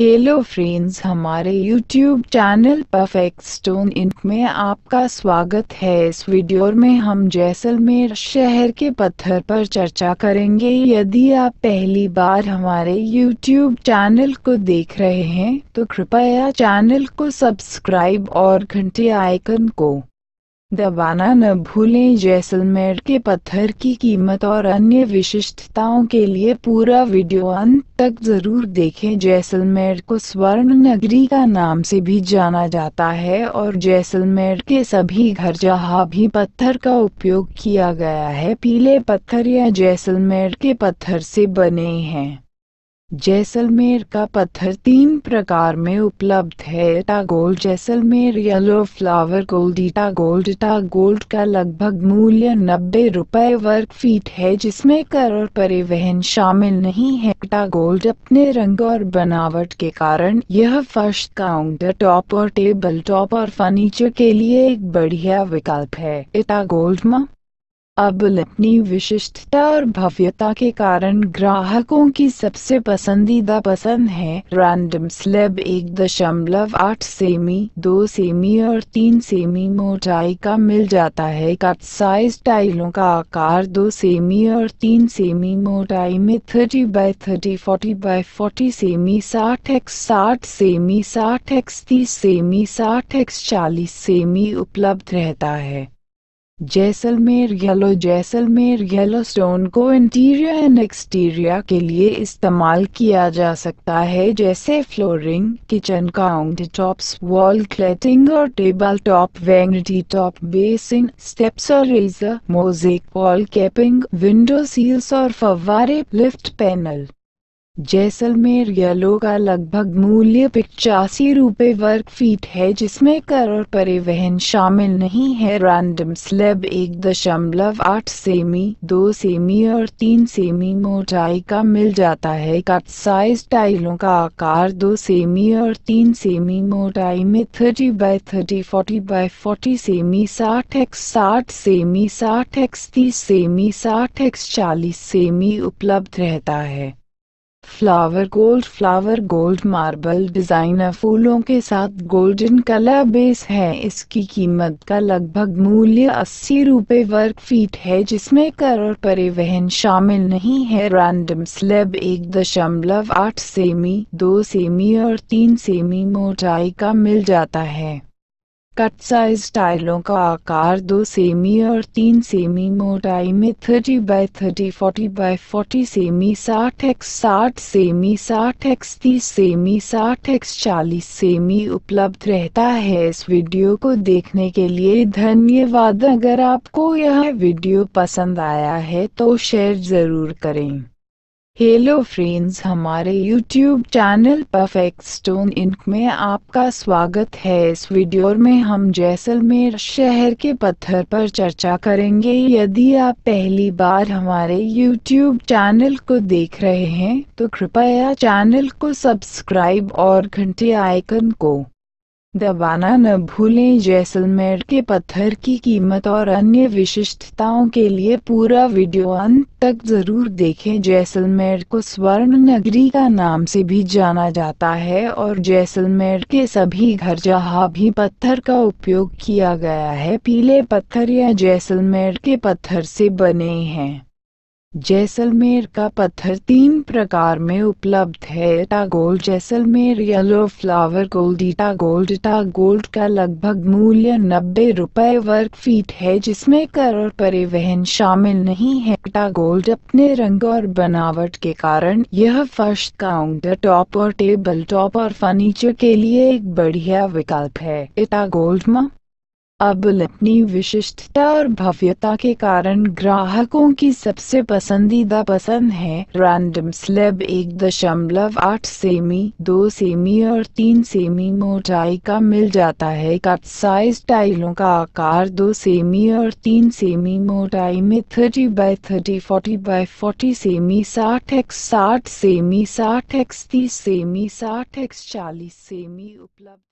Hello friends हमारे YouTube channel Perfect Stone Inc में आपका स्वागत है। इस वीडियो में हम जैसलमेर शहर के पत्थर पर चर्चा करेंगे। यदि आप पहली बार हमारे यूट्यूब चैनल को देख रहे हैं तो कृपया चैनल को सब्सक्राइब और घंटे आइकन को दबाना न भूलें जैसलमेर के पत्थर की कीमत और अन्य विशिष्टताओं के लिए पूरा वीडियो अंत तक ज़रूर देखें। जैसलमेर को स्वर्ण नगरी का नाम से भी जाना जाता है और जैसलमेर के सभी घर जहाँ भी पत्थर का उपयोग किया गया है, पीले पत्थर या जैसलमेर के पत्थर से बने हैं। जैसलमेर का पत्थर तीन प्रकार में उपलब्ध है Ita gold Jaisalmer yellow flower gold Ita gold Ita gold का लगभग मूल्य नब्बे रुपए वर्ग फीट है, जिसमें कर और परिवहन शामिल नहीं है। इटा गोल्ड अपने रंग और बनावट के कारण यह फर्श काउंटर, टॉप और टेबल टॉप और फर्नीचर के लिए एक बढ़िया विकल्प है। इटा गोल्ड में अब अपनी विशिष्टता और भव्यता के कारण ग्राहकों की सबसे पसंदीदा पसंद है रैंडम स्लेब एक दशमलव आठ सेमी, दो सेमी और तीन सेमी मोटाई का मिल जाता है। कट साइज़ टाइलों का आकार दो सेमी और तीन सेमी, मोटाई में thirty by thirty forty by forty semi, साठ एक्स साठ सेमी, साठ एक्स तीस सेमी, साठ एक्स चालीस सेमी उपलब्ध रहता है। Jaisalmer yellow Jaisalmer yellow stone को इंटीरियर एंड एक्सटीरियर के लिए इस्तेमाल किया जा सकता है, जैसे flooring kitchen counter tops wall cladding और table top vanity top basin steps और riser mosaic wall capping window sills और फव्वारे लिफ्ट पैनल जैसलमेर येलो का लगभग मूल्य पिचासी रुपए वर्ग फीट है, जिसमें कर और परिवहन शामिल नहीं है। रैंडम स्लेब एक दशमलव आठ सेमी, दो सेमी और तीन सेमी मोटाई का मिल जाता है। कट साइज़ टाइलों का आकार दो सेमी और तीन सेमी मोटाई में thirty by thirty, forty by forty semi, साठ एक्स साठ सेमी, साठ एक्स तीस सेमी, साठ एक्स चालीस सेमी उपलब्ध रहता है। Flower gold flower gold marble designer फूलों के साथ गोल्डन कलर बेस है। इसकी कीमत का लगभग मूल्य अस्सी रुपए वर्ग फीट है, जिसमें कर और परिवहन शामिल नहीं है। रैंडम स्लेब एक दशमलव आठ सेमी, दो सेमी और तीन सेमी मोटाई का मिल जाता है। कट साइज़ टाइलों का आकार दो सेमी और तीन सेमी मोटाई में thirty by thirty forty by forty semi साठ एक्स साठ सेमी साठ एक्स तीस सेमी साठ एक्स चालीस सेमी उपलब्ध रहता है। इस वीडियो को देखने के लिए धन्यवाद। अगर आपको यह वीडियो पसंद आया है तो शेयर ज़रूर करें। हेलो फ्रेंड्स हमारे YouTube channel Perfect Stone Inc में आपका स्वागत है। इस वीडियो में हम जैसलमेर शहर के पत्थर पर चर्चा करेंगे। यदि आप पहली बार हमारे यूट्यूब चैनल को देख रहे हैं तो कृपया चैनल को सब्सक्राइब और घंटे आइकन को दबाना न भूलें जैसलमेर के पत्थर की कीमत और अन्य विशिष्टताओं के लिए पूरा वीडियो अंत तक ज़रूर देखें। जैसलमेर को स्वर्ण नगरी का नाम से भी जाना जाता है और जैसलमेर के सभी घर जहाँ भी पत्थर का उपयोग किया गया है, पीले पत्थर या जैसलमेर के पत्थर से बने हैं। जैसलमेर का पत्थर तीन प्रकार में उपलब्ध है। Ita gold Jaisalmer yellow flower gold Ita gold. Ita gold का लगभग मूल्य नब्बे रुपए वर्ग फीट है, जिसमें कर और परिवहन शामिल नहीं है। इटा गोल्ड अपने रंग और बनावट के कारण यह फर्श काउंटर टॉप और टेबल टॉप और फर्नीचर के लिए एक बढ़िया विकल्प है। इटा गोल्ड में अब अपनी विशिष्टता और भव्यता के कारण ग्राहकों की सबसे पसंदीदा पसंद है रैंडम स्लेब एक दशमलव आठ सेमी, दो सेमी और तीन सेमी मोटाई का मिल जाता है। कट साइज़ टाइलों का आकार दो सेमी और तीन सेमी मोटाई में thirty by thirty forty by forty semi, साठ एक्स साठ सेमी, साठ एक्स तीस सेमी, साठ एक्स चालीस सेमी उपलब्ध